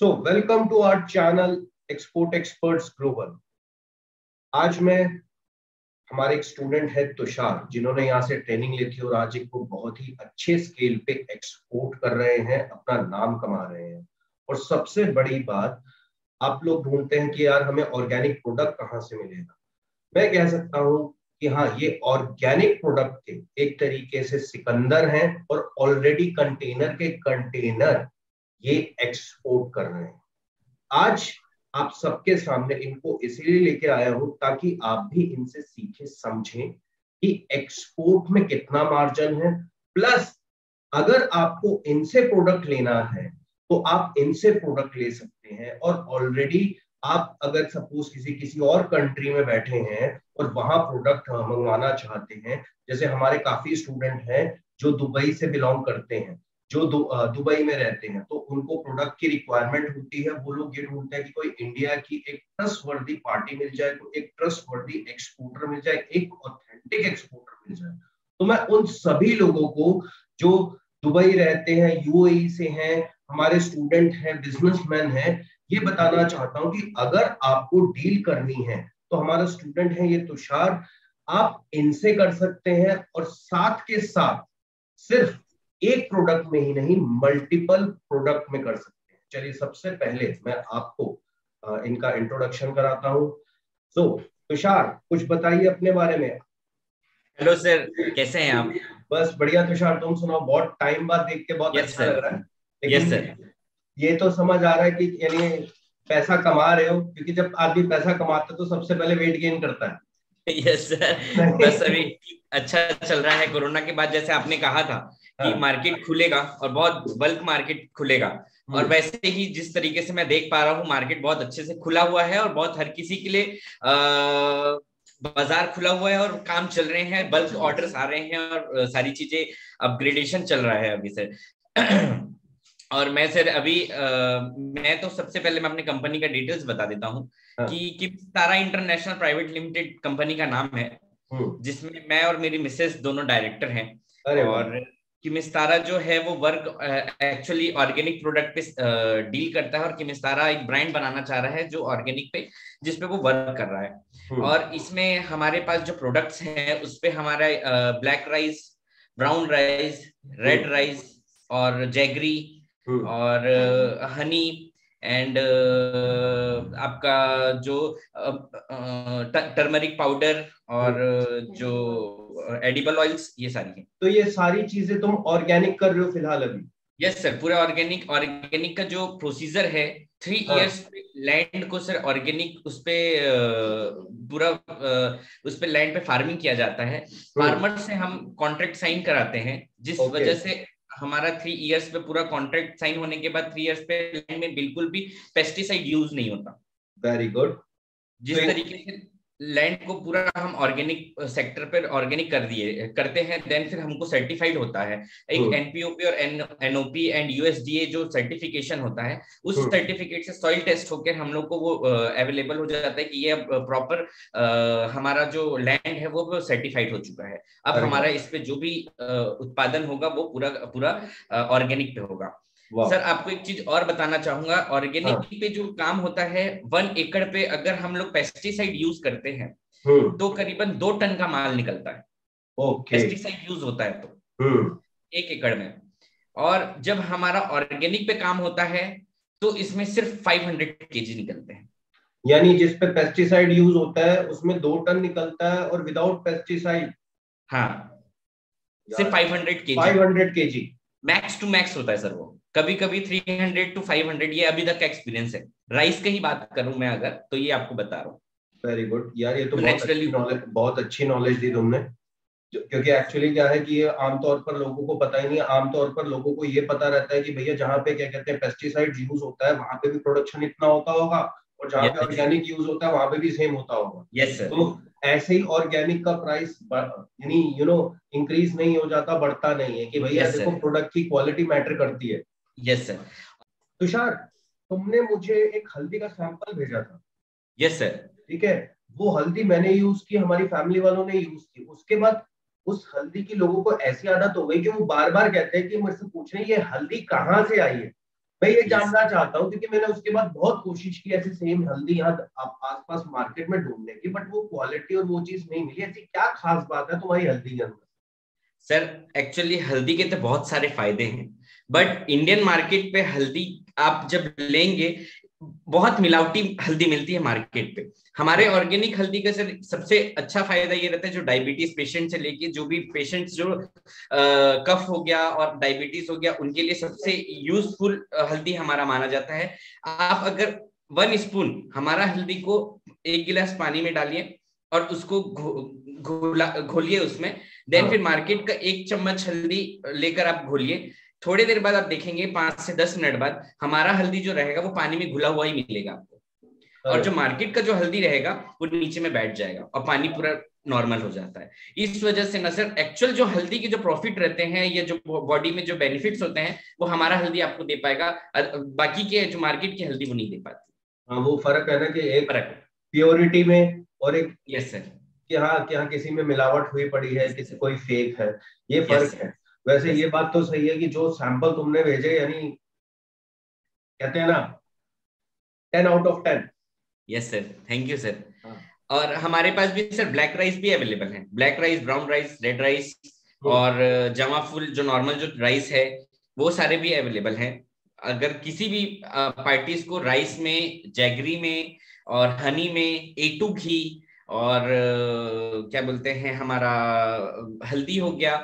So welcome to our channel export experts global आज मैं, हमारे एक स्टूडेंट है तुषार, जिन्होंने यहाँ से ट्रेनिंग ली थी और आज एक वो बहुत ही अच्छे स्केल पे एक्सपोर्ट कर रहे हैं, अपना नाम कमा रहे हैं। और सबसे बड़ी बात, आप लोग ढूंढते हैं कि यार हमें ऑर्गेनिक प्रोडक्ट कहाँ से मिलेगा। मैं कह सकता हूँ कि हाँ ये ऑर्गेनिक प्रोडक्ट के एक तरीके से सिकंदर हैं और ऑलरेडी कंटेनर के कंटेनर ये एक्सपोर्ट कर रहे हैं। आज आप सबके सामने इनको इसीलिए लेके आया हूँ ताकि आप भी इनसे सीखे, समझें कि एक्सपोर्ट में कितना मार्जिन है। प्लस अगर आपको इनसे प्रोडक्ट लेना है तो आप इनसे प्रोडक्ट ले सकते हैं और ऑलरेडी आप अगर सपोज़ किसी किसी और कंट्री में बैठे हैं और वहाँ प्रोडक्ट मंगवाना चाहते हैं, जैसे हमारे काफ़ी स्टूडेंट हैं जो दुबई से बिलोंग करते हैं जो दुबई में रहते हैं तो उनको प्रोडक्ट की रिक्वायरमेंट होती है। वो लोग ये ढूंढते हैं कि कोई इंडिया की एक ट्रस्ट वर्दी पार्टी मिल जाए तो एक ट्रस्ट वर्दी एक्सपोर्टर मिल जाए, एक ऑथेंटिक एक्सपोर्टर मिल जाए। तो मैं उन सभी लोगों को जो दुबई रहते हैं यूएई से हैं, हमारे स्टूडेंट हैं बिजनेसमैन हैं, ये बताना चाहता हूँ कि अगर आपको डील करनी है तो हमारा स्टूडेंट है ये तुषार, आप इनसे कर सकते हैं और साथ के साथ सिर्फ़ एक प्रोडक्ट में ही नहीं मल्टीपल प्रोडक्ट में कर सकते हैं। चलिए सबसे पहले मैं आपको इनका इंट्रोडक्शन कराता हूँ। सो so, तुषार कुछ बताइए अपने बारे में। हेलो सर कैसे हैं आप? बस बढ़िया तुषार तुम सुनाओ। बहुत टाइम बाद देख के बहुत yes, अच्छा लग रहा है। यस सर ये तो समझ आ रहा है कि यानी पैसा कमा रहे हो क्योंकि जब आदमी पैसा कमाता है तो सबसे पहले वेट गेन करता है। यस yes, सर बस अभी अच्छा चल रहा है कोरोना के बाद जैसे आपने कहा था। कि मार्केट हाँ। खुलेगा और बहुत बल्क मार्केट खुलेगा और हम्म। वैसे ही जिस तरीके से मैं देख पा रहा हूँ मार्केट बहुत अच्छे से खुला हुआ है और बहुत हर किसी के लिए बाज़ार खुला हुआ है और काम चल रहे हैं बल्क ऑर्डर्स आ रहे हैं और सारी चीज़ें अपग्रेडेशन चल रहा है अभी सर और मैं सर अभी आ, मैं तो सबसे पहले मैं अपनी कंपनी का डिटेल्स बता देता हूँ हाँ। कि कि Tara international private limited company का नाम है हम्म। जिसमें मैं और मेरी मिसेस दोनों डायरेक्टर हैं और किमिस्तारा जो है वो वर्क एक्चुअली ऑर्गेनिक प्रोडक्ट पे डील करता है और किमिस्तारा एक ब्रांड बनाना चाह रहा है जो ऑर्गेनिक पे जिसपे वो वर्क कर रहा है हम्म। और इसमें हमारे पास जो प्रोडक्ट्स हैं उस पे हमारा black rice brown rice red rice और जैगरी हम्म। और हनी एंड uh, आपका जो टर्मरिक uh, पाउडर और। जो एडिबल ऑयल्स ये सारी है। तो ये सारी चीज़ें तुम ऑर्गेनिक कर रहे हो फ़िलहाल अभी? यस सर पूरा ऑर्गेनिक ऑर्गेनिक का जो प्रोसीजर है थ्री इयर्स लैंड को सर ऑर्गेनिक उस पे पूरा उस पे लैंड पे फ़ार्मिंग किया जाता है। Farmer hmm. से हम कॉन्ट्रैक्ट साइन कराते हैं जिस okay. वजह से हमारा थ्री इयर्स पे पूरा कॉन्ट्रैक्ट साइन होने के बाद थ्री इयर्स पे लैंड में बिल्कुल भी पेस्टिसाइड यूज़ नहीं होता। वेरी गुड जिस so, तरीके से लैंड को पूरा हम ऑर्गेनिक सेक्टर पर ऑर्गेनिक कर दिए करते हैं देन फिर हमको सर्टिफाइड होता है। एक एनपीओपी और एनओपी एंड यूएसडीए जो सर्टिफिकेशन होता है उस सर्टिफिकेट से सॉइल टेस्ट होकर हम लोग को वो अवेलेबल हो जाता है कि ये अब प्रॉपर हमारा जो लैंड है वो सर्टिफाइड हो चुका है। अब हमारा इस पे जो भी उत्पादन होगा वो पूरा पूरा ऑर्गेनिक पे होगा। सर आपको एक चीज़ और बताना चाहूँगा। ऑर्गेनिक हाँ. पे जो काम होता है वन एकड़ पे अगर हम लोग पेस्टिसाइड यूज़ करते हैं हम्म। तो करीबन दो टन का माल निकलता है। ओके पेस्टिसाइड यूज़ होता है तो। हम्म। एक एकड़ में। और जब हमारा ऑर्गेनिक पे काम होता है तो इसमें सिर्फ़ 500 केजी निकलते हैं। यानी जिस पे पेस्टिसाइड यूज़ होता है उसमें दो टन निकलता है और विदाउट पेस्टिसाइड हाँ। सिर्फ़ 500 KG 500 KG max to max होता है सर वो। कभी कभी 300 टू 500 ये अभी तक का एक्सपीरियंस है। राइस की ही बात करूँ मैं अगर तो ये आपको बता रहा हूँ। वेरी गुड यार ये तो नॉलेज बहुत अच्छी नॉलेज दी तुमने। क्योंकि एक्चुअली क्या है कि ये आमतौर पर लोगों को पता ही नहीं है। आमतौर पर लोगों को ये पता रहता है कि भैया जहाँ पे क्या कहते हैं पेस्टिसाइड यूज़ होता है वहाँ पे भी प्रोडक्शन इतना होता होगा और जहाँ पे ऑर्गेनिक यूज़ होता है वहाँ पे भी सेम होता होगा। यस सर तो ऐसे ही ऑर्गेनिक का प्राइस यानी यू नो इंक्रीज नहीं हो जाता बढ़ता नहीं है कि भैया देखो प्रोडक्ट की क्वालिटी मैटर करती है। यस सर तुषार तुमने मुझे एक हल्दी का सैंपल भेजा था। यस सर ठीक है? वो हल्दी मैंने यूज़ की हमारी फैमिली वालों ने यूज़ की। उसके बाद उस हल्दी की लोगों को ऐसी आदत हो गई कि वो बार बार कहते हैं कि मुझसे पूछ रहे ये हल्दी कहाँ से आई है? मैं ये जानना चाहता हूँ क्योंकि मैंने उसके बाद बहुत कोशिश की ऐसी सेम हल्दी यहाँ आस पास मार्केट में ढूँढने की बट वो क्वालिटी और वो चीज़ नहीं मिली। ऐसी क्या खास बात है तुम्हारी हल्दी के अंदर? सर एक्चुअली हल्दी के तो बहुत सारे फ़ायदे हैं। बट इंडियन मार्केट पे हल्दी आप जब लेंगे बहुत मिलावटी हल्दी मिलती है मार्केट पे। हमारे ऑर्गेनिक हल्दी का सर सबसे अच्छा फ़ायदा ये रहता है जो डायबिटीज़ पेशेंट से लेके जो भी पेशेंट्स जो आ, कफ हो गया और डायबिटीज़ हो गया उनके लिए सबसे यूजफुल हल्दी हमारा माना जाता है। आप अगर वन स्पून हमारा हल्दी को एक गिलास पानी में डालिए और उसको घोला घोलिए उसमें देन हाँ। फिर मार्केट का एक चम्मच हल्दी लेकर आप घोलिए। थोड़ी देर बाद आप देखेंगे पाँच से दस मिनट बाद हमारा हल्दी जो रहेगा वो पानी में घुला हुआ ही मिलेगा आपको। और जो मार्केट का जो हल्दी रहेगा वो नीचे में बैठ जाएगा और पानी पूरा नॉर्मल हो जाता है। इस वजह से न सर एक्चुअल जो हल्दी के जो प्रॉफिट रहते हैं या जो बॉडी में जो बेनिफिट्स होते हैं वो हमारा हल्दी आपको दे पाएगा। बाकी के जो मार्केट की हल्दी वो नहीं दे पाती। हाँ वो फ़र्क है ना कि एक फ़र्क प्योरिटी में और एक यस सर कि हाँ कि हाँ किसी में मिलावट हुई पड़ी है किसी कोई फेक है ये फ़र्क है। वैसे ये बात तो सही है कि जो सैंपल तुमने भेजे यानी कहते हैं ना ten out of ten yes sir thank you sir और हमारे पास भी सर ब्लैक राइस भी अवेलेबल है। Black rice brown rice red rice और जमा फुल जो नॉर्मल जो राइस है वो सारे भी अवेलेबल हैं। अगर किसी भी पार्टीज़ को राइस में जैगरी में और हनी में ए टू घी और क्या बोलते हैं हमारा हल्दी हो गया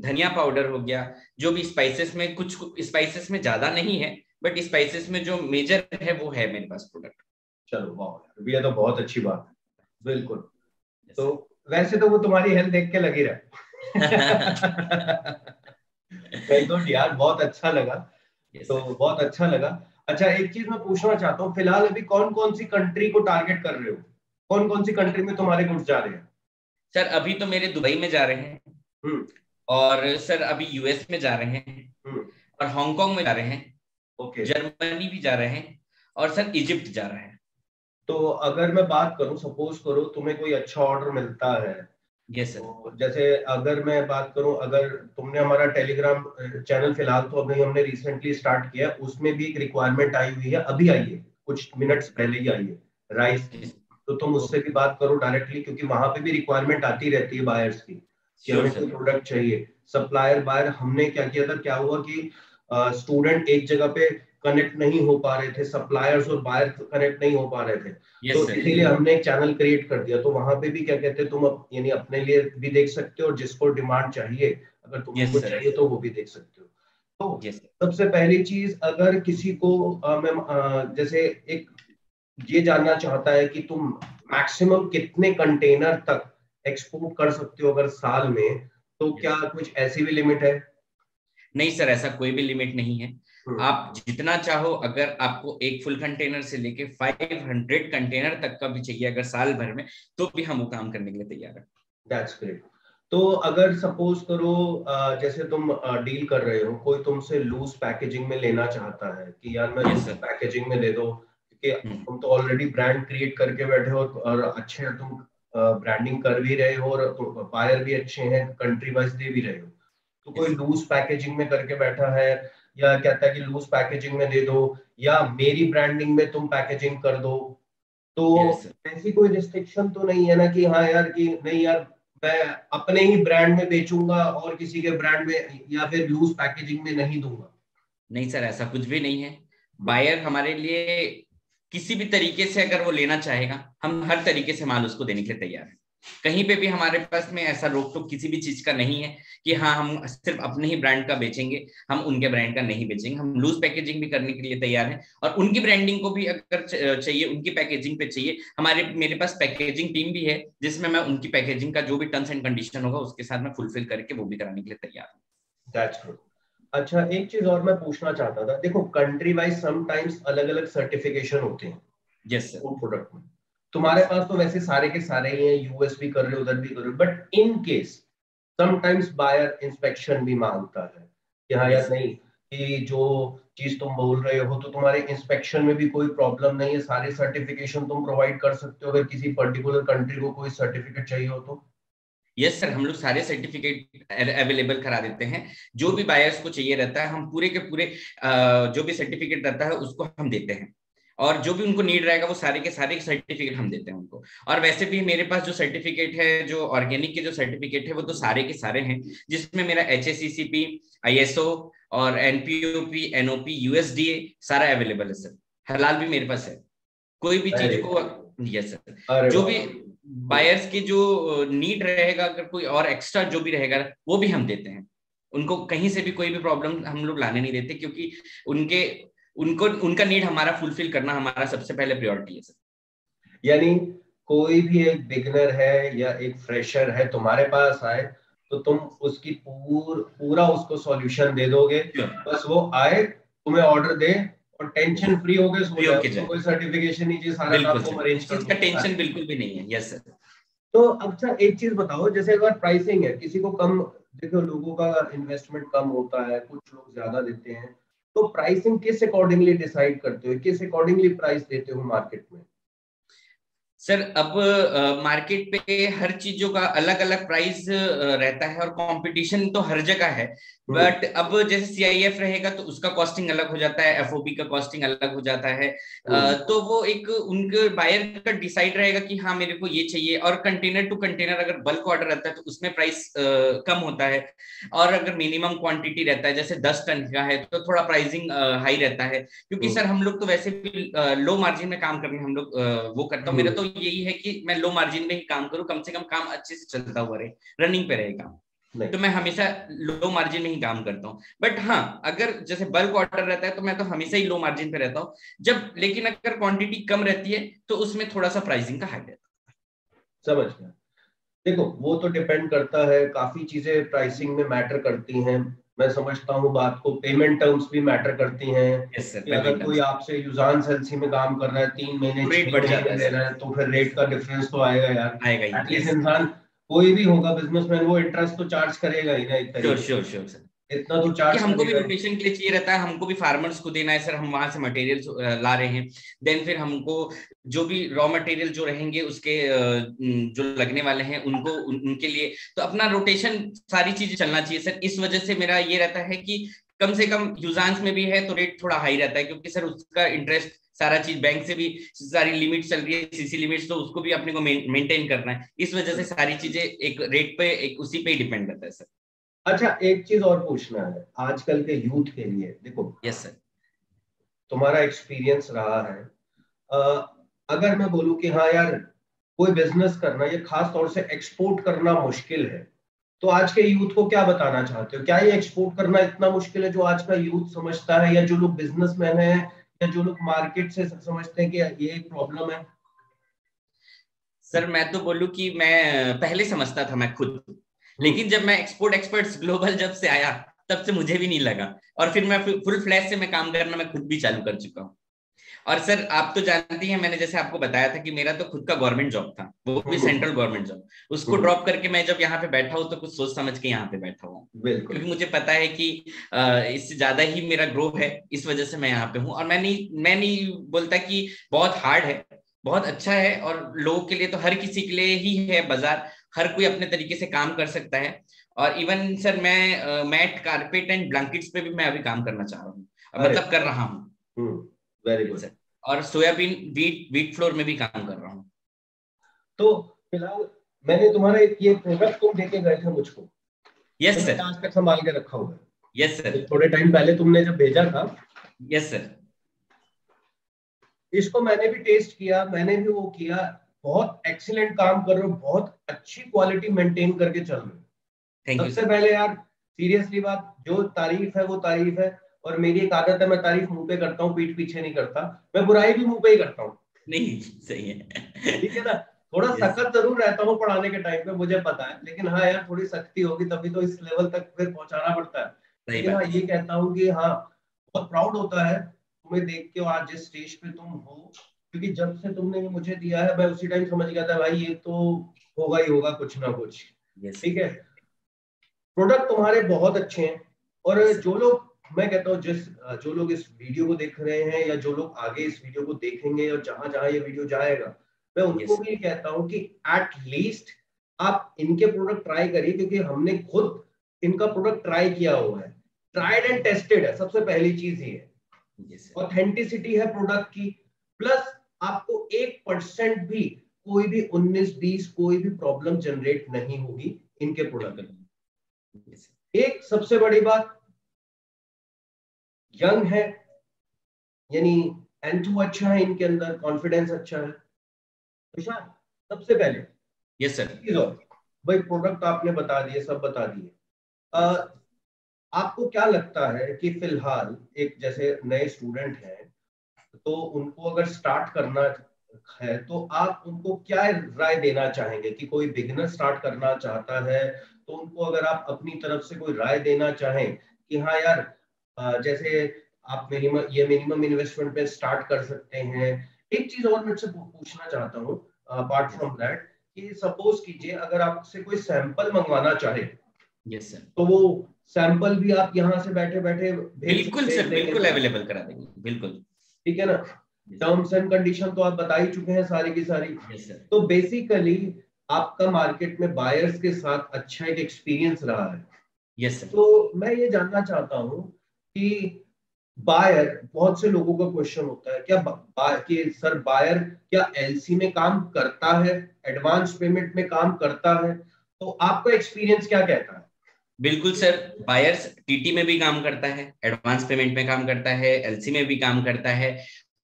धनिया पाउडर हो गया जो भी स्पाइसेस में कुछ स्पाइसेस में ज़्यादा नहीं है बट स्पाइसेस में जो मेजर है वो है मेरे पास प्रोडक्ट चलो वाह ये तो बहुत अच्छी बात है। बिल्कुल। तो वैसे तो वो तुम्हारी हेल्थ देख के लगी रहे तो यार बहुत अच्छा लगा। Yes, तो बहुत अच्छा लगा। अच्छा एक चीज़ मैं पूछना चाहता हूँ फ़िलहाल अभी कौन कौन सी कंट्री को टारगेट कर रहे हो? कौन कौन सी कंट्री में तुम्हारे गुड्स जा रहे हैं? सर अभी तो मेरे दुबई में जा रहे हैं। हम्म। और सर अभी यूएस में जा रहे हैं। हम्म। और हांगकांग में जा रहे हैं। ओके जर्मनी भी जा रहे हैं और सर इजिप्ट जा रहे हैं। तो अगर मैं बात करूँ सपोज़ करो तुम्हें कोई अच्छा ऑर्डर मिलता है। यस सर तो जैसे अगर मैं बात करूँ अगर तुमने हमारा टेलीग्राम चैनल फ़िलहाल तो अभी हमने रिसेंटली स्टार्ट किया उसमें भी एक रिक्वायरमेंट आई हुई है। अभी आई है कुछ मिनट्स पहले ही आई है राइस तो तुम उससे भी बात करो डायरेक्टली क्योंकि वहाँ पे भी रिक्वायरमेंट आती रहती है बायर्स की। कि हमें कोई प्रोडक्ट चाहिए। सप्लायर बायर हमने क्या किया था? क्या हुआ कि स्टूडेंट एक जगह पे कनेक्ट नहीं हो पा रहे थे। सप्लायर्स और बायर कनेक्ट नहीं हो पा रहे थे। Yes, तो इसीलिए हमने एक चैनल क्रिएट कर दिया। तो वहाँ पे भी क्या कहते हैं तुम यानी अपने लिए भी देख सकते हो और जिसको डिमांड चाहिए अगर तुमको yes, चाहिए तो वो भी देख सकते हो। तो yes, सबसे पहली चीज़ अगर किसी को मैं जैसे एक ये जानना चाहता है कि तुम मैक्सिमम कितने कंटेनर तक एक्सपोर्ट कर सकते हो अगर साल में तो क्या कुछ ऐसी भी लिमिट है? नहीं सर ऐसा कोई भी लिमिट नहीं है। हम्म। आप जितना चाहो अगर आपको एक फुल कंटेनर से लेके 500 कंटेनर तक का भी चाहिए अगर साल भर में तो भी हम वो काम करने के लिए तैयार है। दैट्स ग्रेट तो अगर सपोज़ करो जैसे तुम डील कर रहे हो कोई तुमसे लूज पैकेजिंग में लेना चाहता है कि यार मैं yes, पैकेजिंग में दे दो क्योंकि हम्म। तुम तो ऑलरेडी ब्रांड क्रिएट करके बैठे हो और अच्छे तुम ब्रांडिंग कर भी रहे हो और बायर भी अच्छे हैं कंट्री वाइज दे भी रहे हो। तो कोई लूज पैकेजिंग में करके बैठा है या कहता है कि लूज पैकेजिंग में दे दो या मेरी ब्रांडिंग में तुम पैकेजिंग कर दो तो ऐसी कोई रिस्ट्रिक्शन तो नहीं है ना कि हाँ यार कि नहीं यार मैं अपने ही ब्रांड में बेचूँगा और किसी के ब्रांड में या फिर लूज पैकेजिंग में नहीं दूँगा। नहीं सर ऐसा कुछ भी नहीं है। बायर हमारे लिए किसी भी तरीके से अगर वो लेना चाहेगा, हम हर तरीके से माल उसको देने के लिए तैयार है। कहीं पे भी हमारे पास में ऐसा रोक टोक किसी भी चीज़ का नहीं है कि हाँ हम सिर्फ़ अपने ही ब्रांड का बेचेंगे, हम उनके ब्रांड का नहीं बेचेंगे, हम लूज पैकेजिंग भी करने के लिए तैयार हैं। और उनकी ब्रांडिंग को भी अगर चाहिए, उनकी पैकेजिंग पे चाहिए, हमारे, मेरे पास पैकेजिंग टीम भी है, जिसमें मैं उनकी पैकेजिंग का जो भी टर्म्स एंड कंडीशन होगा, उसके साथ मैं फुलफिल करके वो भी कराने के लिए तैयार हूँ। अच्छा एक चीज़ और मैं पूछना चाहता था। देखो कंट्री वाइज समटाइम्स अलग अलग सर्टिफिकेशन होते हैं। यस सर प्रोडक्ट में। तुम्हारे पास तो वैसे सारे के सारे ही हैं यूएस भी कर रहे हो उधर भी कर रहे हो but in case sometimes buyer inspection भी माँगता है। कि हाँ यार नहीं कि जो चीज़ तुम बोल रहे हो तो तुम्हारे इंस्पेक्शन में भी कोई प्रॉब्लम नहीं है सारे सर्टिफिकेशन तुम प्रोवाइड कर सकते हो अगर किसी पर्टिकुलर कंट्री को कोई सर्टिफिकेट चाहिए हो तो। यस सर हम लोग सारे सर्टिफिकेट अवेलेबल करा देते हैं। जो भी बायर्स को चाहिए रहता है हम पूरे के पूरे जो भी सर्टिफिकेट रहता है उसको हम देते हैं। और जो भी उनको नीड रहेगा वो सारे के सारे सर्टिफिकेट हम देते हैं उनको। और वैसे भी मेरे पास जो सर्टिफिकेट है जो ऑर्गेनिक के जो सर्टिफिकेट है वो तो सारे के सारे हैं जिसमें मेरा H S C C P I S O और एनपीओपी एनओपी यूएसडीए सारा अवेलेबल है सर हलाल भी मेरे पास है। कोई भी चीज़ को यस सर जो भी बायर्स की जो नीड रहेगा अगर कोई और एक्स्ट्रा जो भी रहेगा वो भी हम देते हैं। उनको कहीं से भी कोई भी प्रॉब्लम हम लोग लाने नहीं देते क्योंकि उनके उनको उनका नीड हमारा फुलफिल करना हमारा सबसे पहले प्रायोरिटी है सर यानी कोई भी एक बिगनर है या एक फ्रेशर है तुम्हारे पास आए तो तुम उसकी पूर, पूरा उसको सॉल्यूशन दे दोगे। बस वो आए तुम्हें ऑर्डर दे और टेंशन फ्री हो गए सो कोई सर्टिफिकेशन नहीं चाहिए सारा काम तुम अरेंज कर इसका टेंशन बिल्कुल भी नहीं है। यस सर तो अच्छा एक चीज़ बताओ जैसे अगर प्राइसिंग है किसी को कम देखो लोगों का इन्वेस्टमेंट कम होता है कुछ लोग ज़्यादा देते हैं तो प्राइसिंग किस अकॉर्डिंगली डिसाइड करते हो किस अकॉर्डिंगली प्राइस देते हो मार्केट में? सर अब मार्केट पे हर चीज़ों का अलग अलग प्राइस रहता है और कंपटीशन तो हर जगह है बट हम्म। अब जैसे सीआईएफ रहेगा तो उसका कॉस्टिंग अलग हो जाता है एफओबी का कॉस्टिंग अलग हो जाता है हम्म। तो वो एक उनके बायर का डिसाइड रहेगा कि हाँ मेरे को ये चाहिए और कंटेनर टू कंटेनर अगर बल्क ऑर्डर रहता है तो उसमें प्राइस कम होता है और अगर मिनिमम क्वांटिटी रहता है जैसे दस टन का है तो थोड़ा प्राइसिंग हाई रहता है क्योंकि सर हम्म। हम लोग तो वैसे भी लो मार्जिन में काम करने हम लोग वो करता हूँ मेरा तो यही है कि मैं लो मार्जिन में ही काम करूँ कम से कम काम अच्छे से चलता हुआ रहे रनिंग पे रहे काम। तो मैं हमेशा लो मार्जिन में ही काम करता हूँ। बट हाँ अगर जैसे बल्क ऑर्डर रहता है तो मैं तो हमेशा ही लो मार्जिन पे रहता हूँ। जब लेकिन अगर क्वांटिटी कम रहती है तो उसमें थोड़ा सा प्राइसिंग का हाई रहता है। समझ गया। देखो वो तो डिपेंड करता है काफ़ी चीज़ें प्राइसिंग में मैटर करती हैं। मैं समझता हूँ बात को पेमेंट टर्म्स भी मैटर करती हैं। Yes, sir, अगर कोई आपसे यूजान सेल्सी में काम कर रहा है तीन महीने रेट बढ़ जाता है तो फिर रेट का डिफरेंस तो आएगा यार। आएगा इंसान कोई भी होगा बिजनेसमैन वो इंटरेस्ट तो चार्ज करेगा ही ना एक तरीके श्योर श्योर सर इतना तो चार्ज हमको भी रोटेशन के लिए चाहिए रहता है हमको भी फार्मर्स को देना है सर हम वहाँ से मटेरियल ला रहे हैं। देन फिर हमको जो भी रॉ मटेरियल जो रहेंगे उसके जो लगने वाले हैं उनको उन, उनके लिए। तो अपना रोटेशन सारी चीज़ें चलना चाहिए सर इस वजह से मेरा ये रहता है कि कम से कम यूजान्स में भी है तो रेट थोड़ा हाई रहता है क्योंकि सर उसका इंटरेस्ट सारा चीज़ बैंक से भी सारी लिमिट चल रही है सीसी लिमिट तो उसको भी अपने को मेंटेन करना है। इस वजह से सारी चीज़ें एक रेट पे एक उसी पे ही डिपेंड करता है सर अच्छा एक चीज़ और पूछना है। आजकल के यूथ के लिए देखो। यस सर तुम्हारा एक्सपीरियंस रहा है। आ, अगर मैं बोलूँ कि हाँ यार कोई बिज़नेस करना या खास तौर से एक्सपोर्ट करना मुश्किल है तो आज के यूथ को क्या बताना चाहते हो? क्या ये एक्सपोर्ट करना इतना मुश्किल है जो आज का यूथ समझता है या जो लोग बिजनेसमैन है या जो लोग मार्केट से समझते हैं कि ये एक प्रॉब्लम है? सर मैं तो बोलू कि मैं पहले समझता था मैं खुद। लेकिन जब मैं एक्सपोर्ट एक्सपर्ट्स ग्लोबल जब से आया तब से मुझे भी नहीं लगा। और फिर मैं फुल फ्लैश से मैं काम करना मैं खुद भी चालू कर चुका हूँ। और सर आप तो जानती हैं मैंने जैसे आपको बताया था कि मेरा तो खुद का गवर्नमेंट जॉब था वो भी सेंट्रल गवर्नमेंट जॉब उसको ड्रॉप। करके मैं जब यहाँ पे बैठा हूँ तो कुछ सोच समझ के यहाँ पे बैठा हूँ। क्योंकि मुझे पता है कि इससे ज़्यादा ही मेरा ग्रो है इस वजह से मैं यहाँ पे हूँ। और मैं नहीं मैं नहीं बोलता कि बहुत हार्ड है बहुत अच्छा है और लोगों के लिए तो हर किसी के लिए ही है बाज़ार। हर कोई अपने तरीके से काम कर सकता है। और इवन सर मैं मैट कारपेट एंड ब्लैंकेट्स पे भी मैं अभी काम करना चाह रहा हूँ। मतलब कर रहा हूँ। वेरी गुड सर और सोयाबीन वीट वीट फ्लोर में भी काम कर रहा हूँ। तो फ़िलहाल मैंने तुम्हारा ये प्रोडक्ट तुम देके गए थे मुझको। यस सर आज तक संभाल के रखा हुआ यस सर थोड़े टाइम पहले तुमने जब भेजा था। यस सर इसको मैंने भी टेस्ट किया मैंने भी वो किया। बहुत एक्सीलेंट काम कर रहे हो बहुत अच्छी क्वालिटी मेंटेन करके चल रहे हो। सबसे पहले यार सीरियसली बात जो तारीफ़ है वो तारीफ़ है और मेरी एक आदत है मैं तारीफ़ मुँह पे करता हूँ पीठ पीछे नहीं करता। मैं बुराई भी मुँह पे ही करता हूँ। नहीं सही है। ठीक है ना? थोड़ा सख्त ज़रूर रहता हूँ पढ़ाने के टाइम पे मुझे पता है। लेकिन हाँ यार थोड़ी सख्ती होगी तभी तो इस लेवल तक फिर पहुंचाना पड़ता है। लेकिन हाँ ये कहता हूँ कि हाँ बहुत प्राउड होता है। तुम्हें देख के आज जिस स्टेज पे तुम हो क्योंकि जब से तुमने मुझे दिया है मैं उसी टाइम समझ गया था भाई ये तो होगा ही होगा कुछ ना कुछ। ठीक है? प्रोडक्ट तुम्हारे बहुत अच्छे हैं और जो लोग मैं कहता हूँ जिस जो लोग इस वीडियो को देख रहे हैं या जो लोग आगे इस वीडियो को देखेंगे और जहाँ जहाँ ये वीडियो जाएगा मैं उनको भी कहता हूँ कि एट लीस्ट आप इनके प्रोडक्ट ट्राई करिए क्योंकि हमने खुद इनका प्रोडक्ट ट्राई किया हुआ है। ट्राइड एंड टेस्टेड है सबसे पहली चीज़ ये है। ऑथेंटिसिटी है प्रोडक्ट की प्लस आपको एक परसेंट भी कोई भी उन्नीस बीस कोई भी प्रॉब्लम जनरेट नहीं होगी इनके प्रोडक्ट में। एक सबसे बड़ी बात यंग है यानी एंथू अच्छा है इनके अंदर कॉन्फिडेंस अच्छा है। विशाल सबसे पहले। यस सर भाई प्रोडक्ट आपने बता दिए सब बता दिए। आपको क्या लगता है कि फ़िलहाल एक जैसे नए स्टूडेंट हैं तो उनको अगर स्टार्ट करना है तो आप उनको क्या राय देना चाहेंगे कि कोई बिगिनर स्टार्ट करना चाहता है? तो उनको अगर आप अपनी तरफ़ से कोई राय देना चाहें कि हाँ यार जैसे आप मिनिमम ये मिनिमम इन्वेस्टमेंट पे स्टार्ट कर सकते हैं। एक चीज़ और मुझसे पूछना चाहता हूँ अपार्ट फ्रॉम दैट कि सपोज़ कीजिए अगर आपसे कोई सैंपल मंगवाना चाहे यस सर तो वो सैंपल भी आप यहाँ से बैठे बैठे बिल्कुल सर बिल्कुल अवेलेबल करा देंगे। बिल्कुल। ठीक है ना? टर्म्स एंड कंडीशन तो आप बता ही चुके हैं सारी की सारी। Yes, तो बेसिकली आपका मार्केट में बायर्स के साथ अच्छा एक एक्सपीरियंस रहा है। यस yes, तो मैं ये जानना चाहता हूँ कि बायर बहुत से लोगों का क्वेश्चन होता है क्या बा, कि सर बायर क्या एलसी में काम करता है? एडवांस पेमेंट में काम करता है? तो आपका एक्सपीरियंस क्या कहता है? बिल्कुल सर बायर्स टीटी में भी काम करता है एडवांस पेमेंट में काम करता है एलसी में भी काम करता है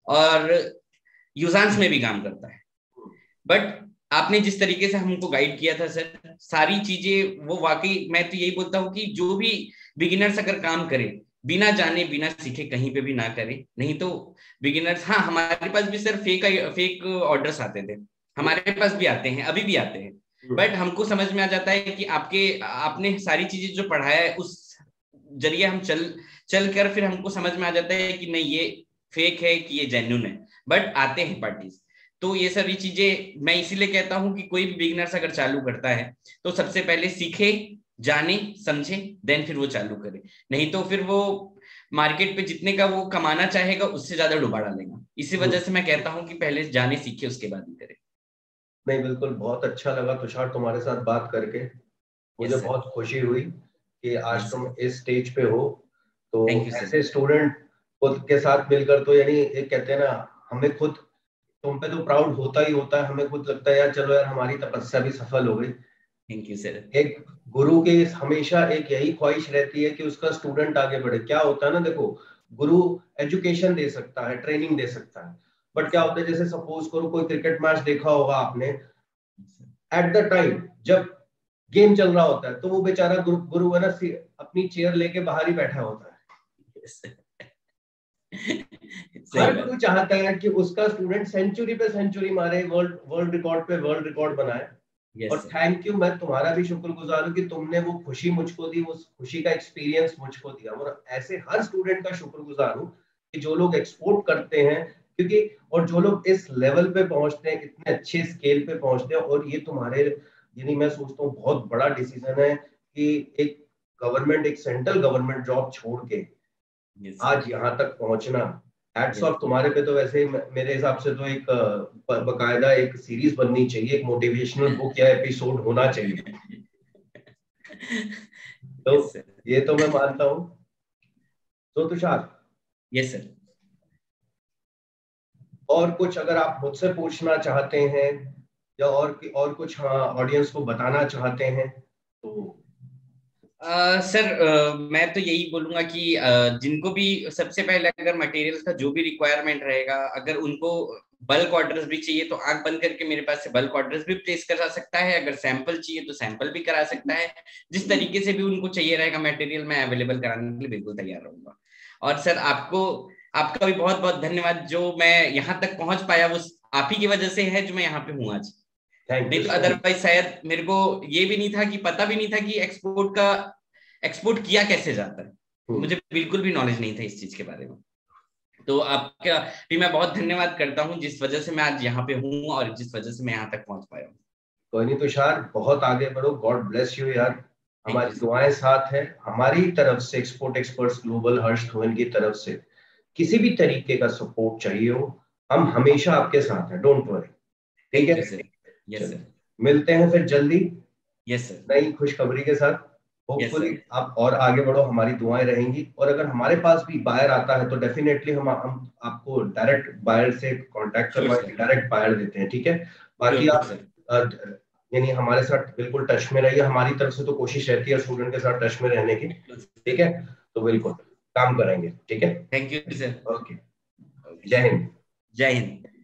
और यूजांस में भी काम करता है। बट आपने जिस तरीके से हमको गाइड किया था सर, सारी चीज़ें वो वाकई मैं तो यही बोलता हूँ कि जो भी बिगिनर्स अगर काम करे, बिना जाने, बिना सीखे, कहीं पे भी ना करें, नहीं तो बिगिनर्स हाँ हमारे पास भी सर फेक फेक ऑर्डर्स आते थे, हमारे पास भी आते हैं, अभी भी आते हैं। बट। हमको समझ में आ जाता है कि आपके, आपने सारी चीज़ें जो पढ़ाया है, उस ज़रिए हम चल चल कर फिर हमको समझ में आ जाता है कि नहीं, ये फेक है कि ये जेन्यून है। बट आते हैं पार्टीज़ तो ये सभी चीज़ें, मैं इसीलिए कहता हूँ कि कोई भी बिगनर्स अगर चालू करता है तो सबसे पहले सीखे, जाने, समझे देन फिर वो चालू करे। नहीं तो फिर वो मार्केट पे जितने का वो कमाना चाहेगा, उससे ज़्यादा डुबा डालेगा इसी वजह से मैं कहता हूँ कि पहले जाने, सीखे, उसके बाद ही करे। नहीं बिल्कुल बहुत अच्छा लगा तुषार तुम्हारे साथ बात करके। मुझे बहुत खुशी हुई कि आज तुम इस स्टेज पे हो। तो ऐसे स्टूडेंट खुद के साथ मिलकर तो यानी एक कहते हैं ना हमें खुद तुम पे तो प्राउड होता ही होता है। हमें खुद लगता है यार चलो यार हमारी तपस्या भी सफल हो गई। थैंक यू सर एक गुरु की हमेशा एक यही ख्वाहिश रहती है कि उसका स्टूडेंट आगे बढ़े। क्या होता है ना देखो गुरु एजुकेशन दे सकता है ट्रेनिंग दे सकता है। बट क्या होता है जैसे सपोज़ करो कोई क्रिकेट मैच देखा होगा आपने एट द टाइम जब गेम चल रहा होता है तो वो बेचारा गुरु गुरु है ना अपनी चेयर लेके बाहर ही बैठा होता है। हर कोई चाहता है कि उसका स्टूडेंट सेंचुरी पे सेंचुरी मारे वर्ल्ड वर्ल्ड रिकॉर्ड पे वर्ल्ड रिकॉर्ड बनाए। Yes, और थैंक यू मैं तुम्हारा भी शुक्रगुजार हूँ कि तुमने वो खुशी मुझको दी वो खुशी का एक्सपीरियंस मुझको दिया। और ऐसे हर स्टूडेंट का शुक्रगुजार हूँ कि जो लोग एक्सपोर्ट करते हैं क्योंकि और जो लोग इस लेवल पे पहुँचते हैं इतने अच्छे स्केल पे पहुँचते हैं और ये तुम्हारे यानी मैं सोचता हूँ बहुत बड़ा डिसीज़न है कि एक गवर्नमेंट एक सेंट्रल गवर्नमेंट जॉब छोड़ के yes, आज यहाँ तक पहुँचना हैट्स ऑफ़ yes. तुम्हारे पे तो वैसे मेरे हिसाब से तो एक बकायदा एक सीरीज़ बननी चाहिए एक मोटिवेशनल बुक या एपिसोड होना चाहिए। तो ये तो मैं मानता हूँ। तो तुषार? यस सर और कुछ अगर आप मुझसे पूछना चाहते हैं या और और कुछ हाँ ऑडियंस को बताना चाहते हैं तो सर uh, मैं तो यही बोलूँगा कि uh, जिनको भी सबसे पहले अगर मटेरियल्स का जो भी रिक्वायरमेंट रहेगा अगर उनको बल्क ऑर्डर्स भी चाहिए तो आँख बंद करके मेरे पास से बल्क ऑर्डर्स भी प्लेस करा सकता है। अगर सैंपल चाहिए तो सैंपल भी करा सकता है। जिस तरीके से भी उनको चाहिए रहेगा मटेरियल मैं अवेलेबल कराने के लिए बिल्कुल तैयार रहूँगा। और सर आपको आपका भी बहुत बहुत धन्यवाद जो मैं यहाँ तक पहुँच पाया वो आप ही की वजह से है जो मैं यहाँ पे हूँ आज। नहीं तो अदरवाइज़ शायद मेरे को ये भी नहीं था कि पता भी नहीं था कि एक्सपोर्ट का एक्सपोर्ट किया कैसे जाता है। हम्म। मुझे बिल्कुल भी नॉलेज नहीं था इस चीज़ के बारे में। तो आपका भी मैं बहुत धन्यवाद करता हूँ जिस वजह से मैं आज यहाँ पे हूँ और जिस वजह से मैं यहाँ तक पहुँच पाया हूँ। कोई नहीं तुषार बहुत आगे बढ़ो। गॉड ब्लेस यू यार। हमारी दुआएँ साथ है। हमारी तरफ़ से export experts global Harsh Dhawan की तरफ़ से। किसी भी तरीके का सपोर्ट चाहिए हो हम हमेशा आपके साथ हैं डोंट वरी ठीक है? Yes, मिलते हैं फिर जल्दी। यस सर नई खुशखबरी के साथ। होपफुली yes, आप और आगे बढ़ो हमारी दुआएँ रहेंगी। और अगर हमारे पास भी बायर आता है तो डेफिनेटली हम हम आपको डायरेक्ट बायर से कांटेक्ट करवाएँगे डायरेक्ट बायर देते हैं ठीक है? बाकी आप यानी हमारे साथ बिल्कुल टच में रहिए। हमारी तरफ़ से तो कोशिश रहती है स्टूडेंट के साथ टच में रहने की ठीक है? तो बिल्कुल। काम करेंगे ठीक है? थैंक यू सर ओके जय हिंद जय हिंद